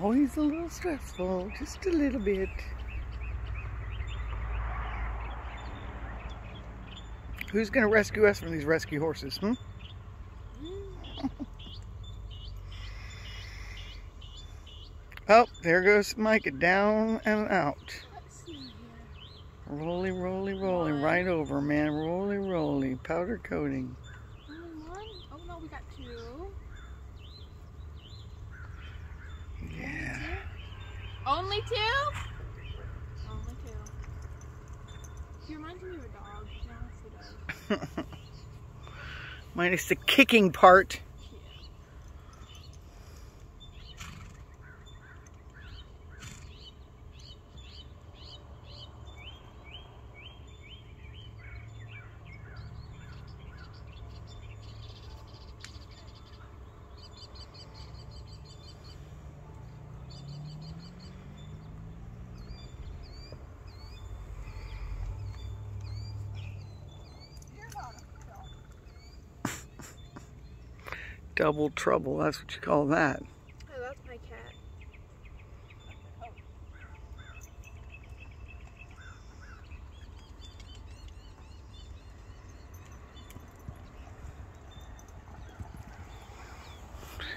Always a little stressful, just a little bit. Who's going to rescue us from these rescue horses, hmm? oh, there goes Micah down and out. Let's see here. Roly, roly, roly, right over, man. Roly, roly, powder coating. Only one? Oh no, we got two. Yeah. Only two? Only two. He reminds me of a dog. Yeah, it's a dog. Minus the kicking part. Double trouble, that's what you call that. Oh, that's my cat.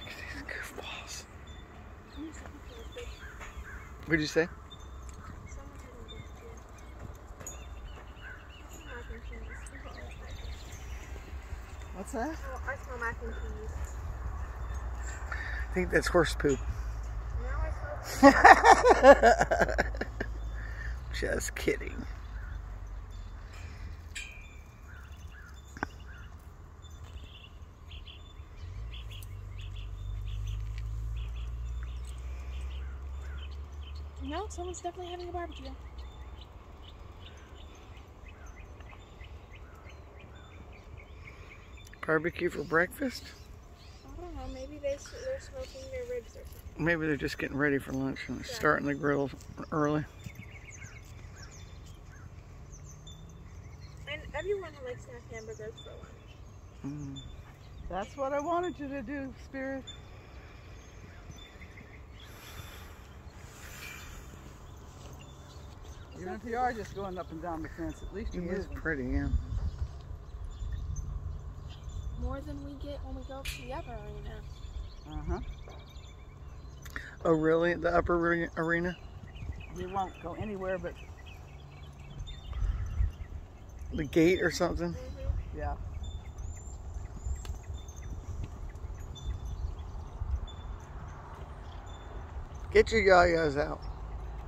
These goofballs. What'd you say? Someone had a gift too. Mac and cheese. What's that? Oh, I smell mac and cheese. I think that's horse poop. Now I smell Just kidding. No, someone's definitely having a barbecue. Barbecue for breakfast? I don't know. Maybe they they're smoking their ribs or something. Maybe they're just getting ready for lunch and Yeah. starting the grill early. And everyone likes to have hamburgers for lunch. Mm. That's what I wanted you to do, Spirit. Even if you are just going up and down the fence, at least you're is moving. pretty, yeah. More than we get when we go to the other arena. Uh-huh. Oh, really? The upper arena? You won't go anywhere but, The gate or something? Yeah. Get your yayas out.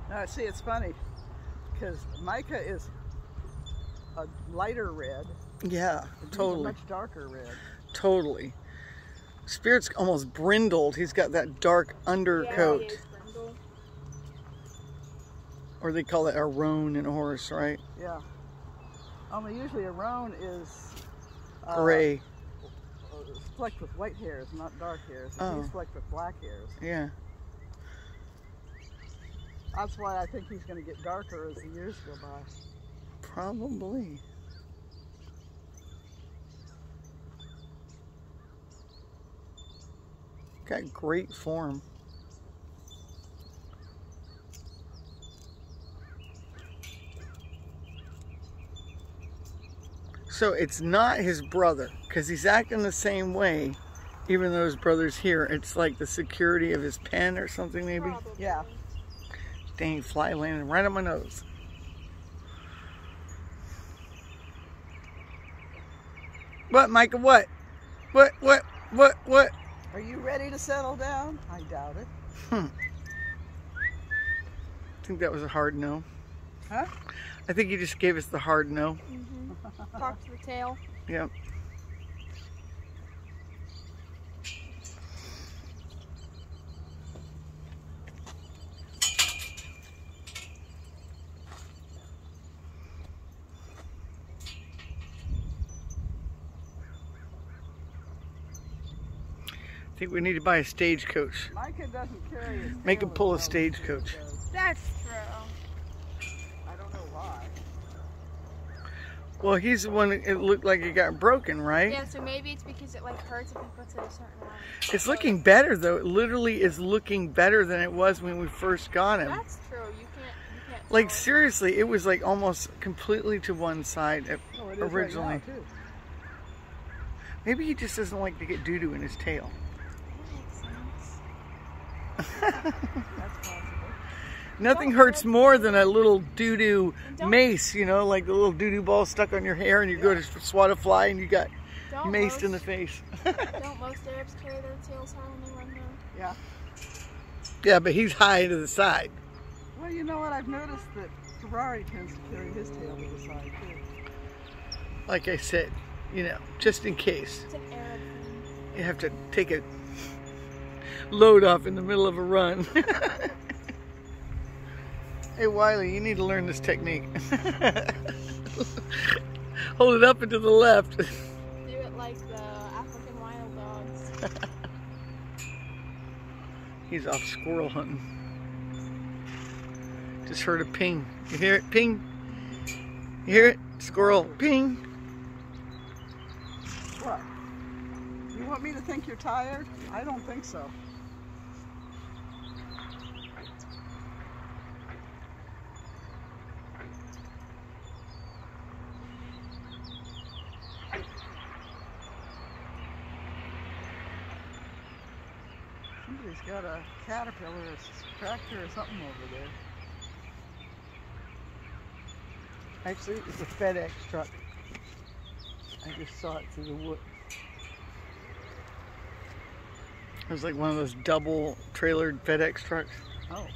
Now, see, it's funny because Micah is a lighter red. Yeah, totally. A much darker red. Totally. Spirit's almost brindled. He's got that dark undercoat. Yeah, he is brindle. or they call it a roan in a horse, right? Yeah. Only usually a roan is uh, Gray. flecked with white hairs, not dark hairs. Oh. He's flecked with black hairs. Yeah. That's why I think he's going to get darker as the years go by. Probably. Got great form. So it's not his brother because he's acting the same way, even though his brother's here. It's like the security of his pen or something, maybe. Probably. Yeah. Dang, fly landing right on my nose. What, Micah? What? What? What? What? What? Are you ready to settle down? I doubt it. Hmm. I think that was a hard no. Huh? I think you just gave us the hard no. Mm-hmm. Talk to the tail. Yep. Think we need to buy a stagecoach. Micah doesn't carry his Make him pull a as well as stagecoach. That's true. I don't know why. Well, he's the one. It looked like it got broken, right? Yeah, so maybe it's because it like hurts if he puts it a certain way. It's looking better though. It literally is looking better than it was when we first got him. That's true. You can't. You can't. Like tell. seriously, it was like almost completely to one side at- Oh, it is right now, originally. too. Maybe he just doesn't like to get doo doo in his tail. That makes sense. That's possible. Nothing hurts more than a little doo doo mace, you know, like the little doo doo ball stuck on your hair, and you go to swat a fly and you got Don't maced in the face. Don't most Arabs carry their tails high when they run down? Yeah. yeah, but he's high to the side. Well, you know what? I've noticed that Ferrari tends to carry his tail to the side too. Like I said, you know, just in case. It's an Arab thing. You have to take a load off in the middle of a run. hey Wiley, you need to learn this technique. Hold it up and to the left. Do it like the African wild dogs. He's off squirrel hunting. Just heard a ping. You hear it? Ping. You hear it? Squirrel. Ping. What? You want me to think you're tired? I don't think so. Somebody's got a caterpillar, a tractor, or something over there. Actually, it's a FedEx truck. I just saw it through the wood. It was like one of those double trailered FedEx trucks. Oh,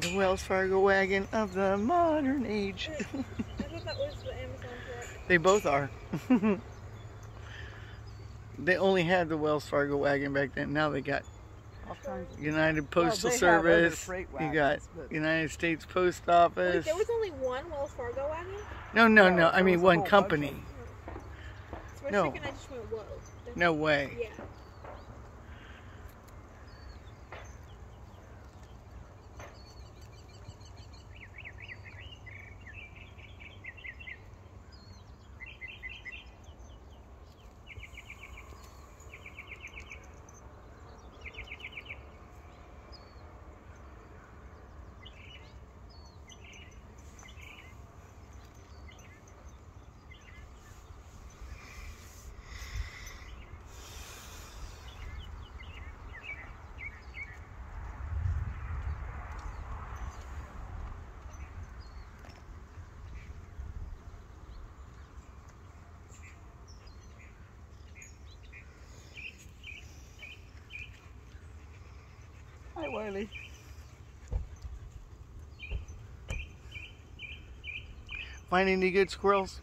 The Wells Fargo wagon of the modern age. I thought that was the Amazon truck. they both are. they only had the Wells Fargo wagon back then. Now they got all kinds of. United Postal they have other Service. freight You got United States Post Wait, Office. there was only one Wells Fargo wagon? No, no, No, no. I mean one whole bunch company. them. For No. a second I just went, whoa. No way. Yeah. Hi, Wiley. Find any good squirrels?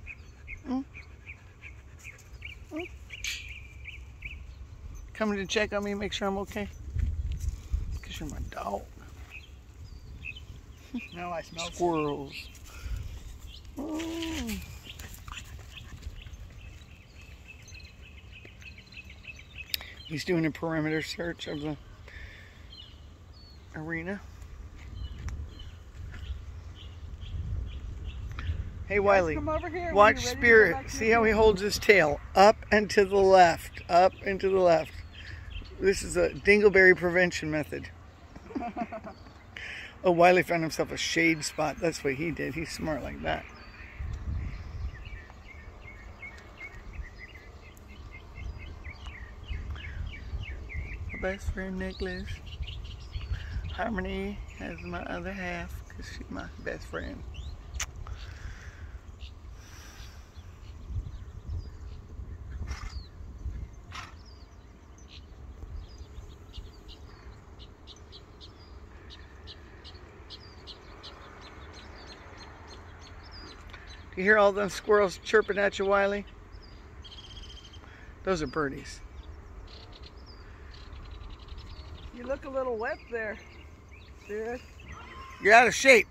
Hmm? Hmm? Coming to check on me, make sure I'm okay? Because you're my dog. Now I smell Squirrels. Oh. He's doing a perimeter search of the arena. Hey Wiley, Come over here. watch you're ready to go Spirit. See how he holds his tail up and to the left, up and to the left. This is a dingleberry prevention method. oh, Wiley found himself a shade spot. That's what he did. He's smart like that. My best friend Nicholas. Harmony has my other half because she's my best friend. You hear all them squirrels chirping at you, Wiley? Those are birdies. You look a little wet there, Spirit. You're out of shape.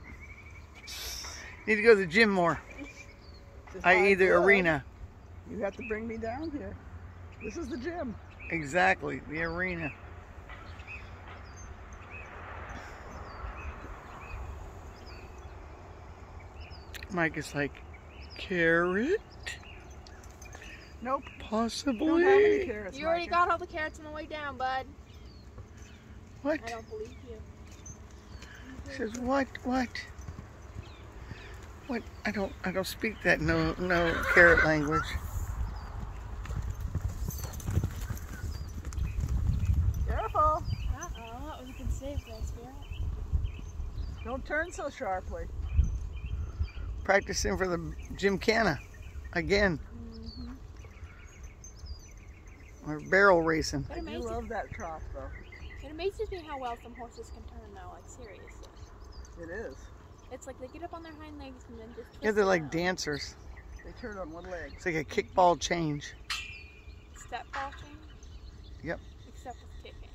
Need to go to the gym more, Just i.e. like the arena. You have to bring me down here. This is the gym. Exactly, the arena. Mike is like, carrot? Nope. Possibly. Don't have any carrots. You already Micah. got all the carrots on the way down, bud. What? I don't believe you. He says, what, what? What? I don't, I don't speak that no, no carrot language. Careful. Uh-oh, that was a good save there, Spirit. Don't turn so sharply. Practicing for the Gymkhana again. Mm-hmm. Or barrel racing. It I love that trough though. it amazes me how well some horses can turn though, like seriously. It is. It's like they get up on their hind legs and then just Yeah, they're like around. dancers. They turn on one leg. It's like a kickball change. Step walking. Yep. Except with kicking.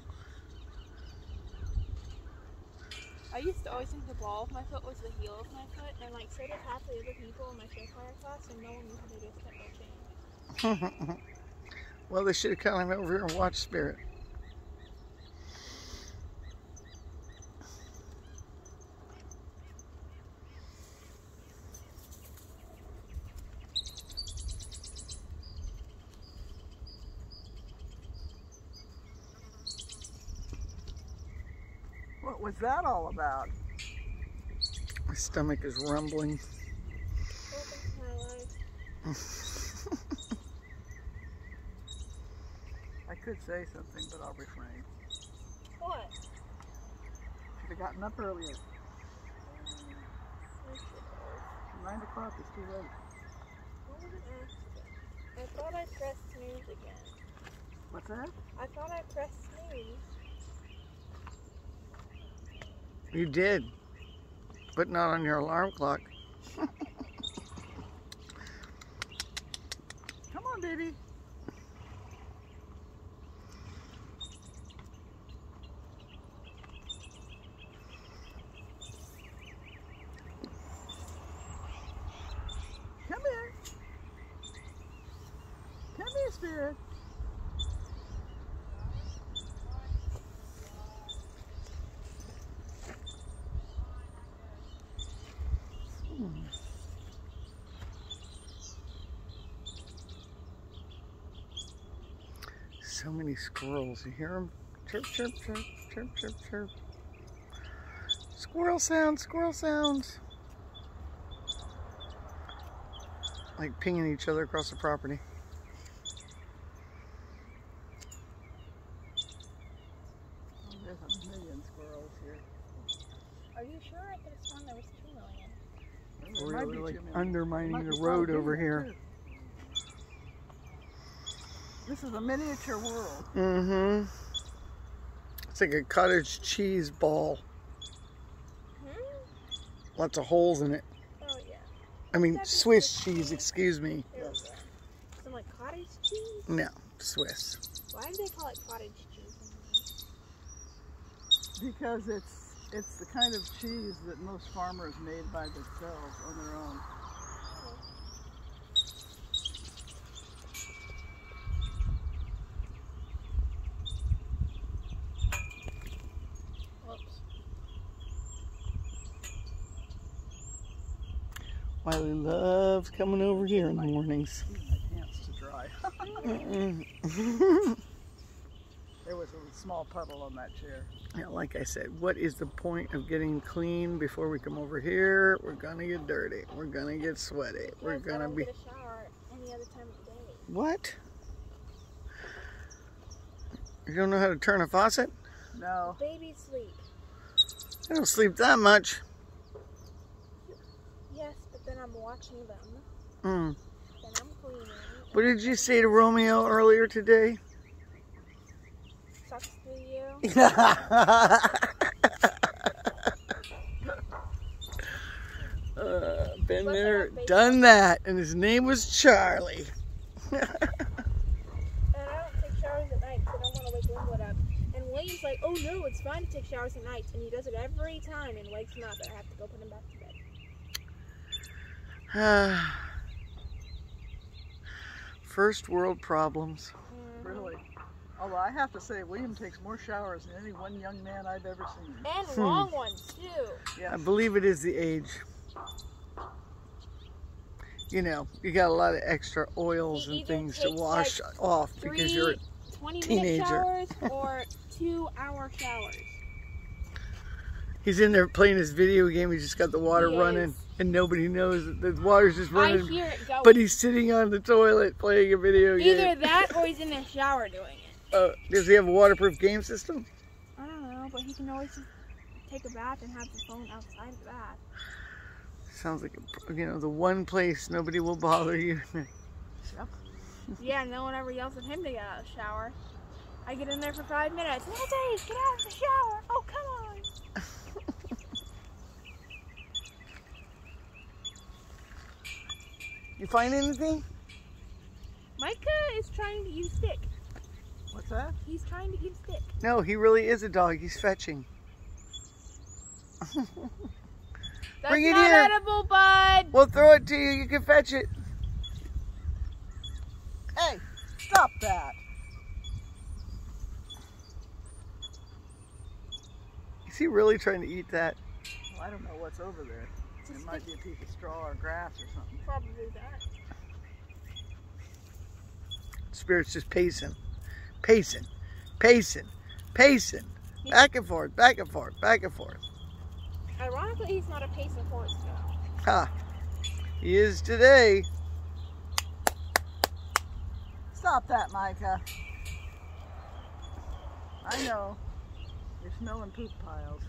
I used to always think the ball of my foot was the heel of my foot, and like so did half the other people in my show choir class, and no one knew how to do a step ball change. well, they should have come over here and watched Spirit. What was that all about? My stomach is rumbling. Welcome to my life. I could say something, but I'll refrain. What? Should have gotten up earlier. Nine o'clock is too late. What was? I thought I pressed snooze again. What's that? I thought I pressed snooze. You did, but not on your alarm clock. Come on, baby. Come here. Come here, Spirit. So many squirrels. You hear them? Chirp, chirp, chirp, chirp, chirp, chirp. Squirrel sounds, squirrel sounds. Like pinging each other across the property. Oh, there's a million squirrels here. Are you sure? I could have sworn there was two million. There We're might really be like two million. undermining Might the be road five over million, here. too. This is a miniature world. Mm-hmm. It's like a cottage cheese ball. Hmm? Lots of holes in it. Oh yeah. I mean, Swiss cheese, excuse me. Some like cottage cheese? No, Swiss. Why do they call it cottage cheese? Because it's it's the kind of cheese that most farmers made by themselves on their own. Wiley loves coming over here in the mornings. My pants to dry. There was a small puddle on that chair. yeah, like I said, what is the point of getting clean before we come over here? We're gonna get dirty. We're gonna get sweaty. We're gonna be get a shower any other time of day. what? You don't know how to turn a faucet? No, Baby sleep. I don't sleep that much. I'm watching them. Mm. Then I'm cleaning. What did you say to Romeo earlier today? Sucks to you. uh, been there, done that, and his name was Charlie. And I don't take showers at night because I don't want to wake Linwood up. And William's like, oh no, it's fine to take showers at night. And he does it every time and wakes him up. I have to go put him back to bed. First world problems. Really. Although I have to say, William takes more showers than any one young man I've ever seen. And Hmm. long ones too. Yeah, I believe it is the age. you know, you got a lot of extra oils He and things to takes, wash off Three because you're a 20 minute teenager. showers or two hour showers. He's in there playing his video game. He's just got the water He running, is. and nobody knows that the water's just running. I hear it going. But he's sitting on the toilet playing a video Either game. Either that or he's in the shower doing it. Uh, does he have a waterproof game system? I don't know, but he can always take a bath and have the phone outside of the bath. Sounds like a, you know the one place nobody will bother you. Yeah, no one ever yells at him to get out of the shower. I get in there for five minutes. Lindsay, get out of the shower. Oh, come on. you find anything? Micah is trying to use stick. What's that? He's trying to eat stick. No, he really is a dog. He's fetching. That's Bring it not here. edible, bud. We'll throw it to you. You can fetch it. Hey, stop that. Is he really trying to eat that? Well, I don't know what's over there. It might be a piece of straw or grass or something. Probably that. Spirit's just pacing, pacing, pacing, pacing, back and forth, back and forth, back and forth. Ironically, he's not a pacing horse though. Ha! He is today. Stop that, Micah. I know. You're smelling poop piles.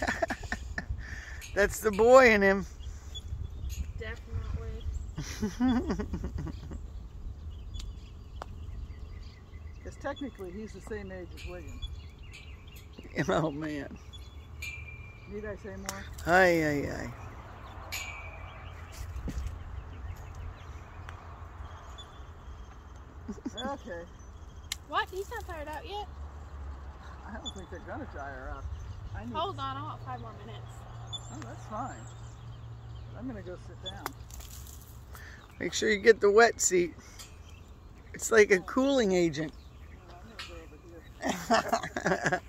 That's the boy in him. Definitely. Because technically, he's the same age as William. oh man. Need I say more? Ay, ay, ay. Okay. What? He's not tired out yet. I don't think they're gonna tire out. Hold on, I want five more minutes. Oh, that's fine. I'm gonna go sit down. Make sure you get the wet seat. It's like a cooling agent.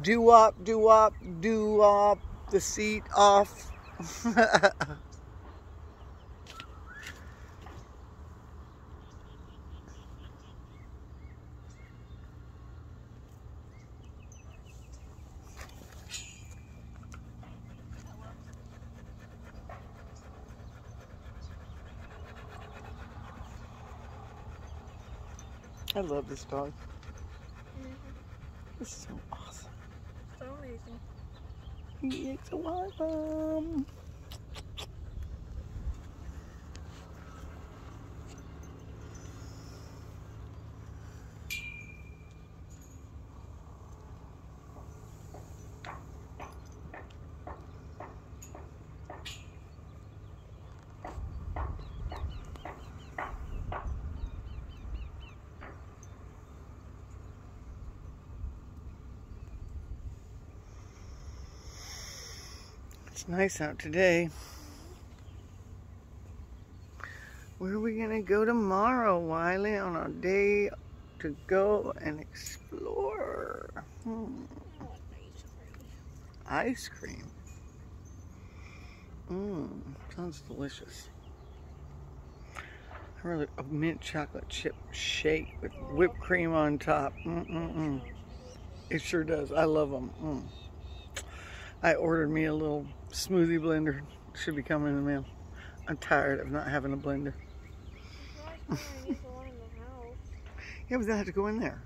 Do wop, do wop, do wop, the seat off. I love this dog. Mm-hmm. This is so awesome. So amazing. So awesome. It's nice out today. Where are we gonna go tomorrow, Wiley, on our day to go and explore? Hmm. Ice cream. Mmm, sounds delicious. I really a mint chocolate chip shake with whipped cream on top. Mm-mm-mm. It sure does. I love them. Mm. I ordered me a little smoothie blender. Should be coming in the mail. I'm tired of not having a blender. Why is the one in the house? Yeah, but I have to go in there.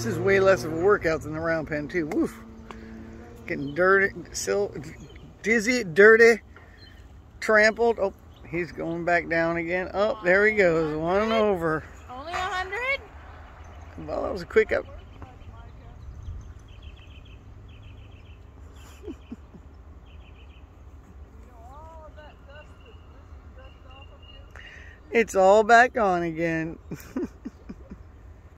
This is way less of a workout than the round pen too. Woof. Getting dirty, still dizzy, dirty, trampled. Oh, he's going back down again. Oh, there he goes. One over. Only a hundred? Well, that was a quick up. You know all of that dust that Lizzie dust off of you? It's all back on again.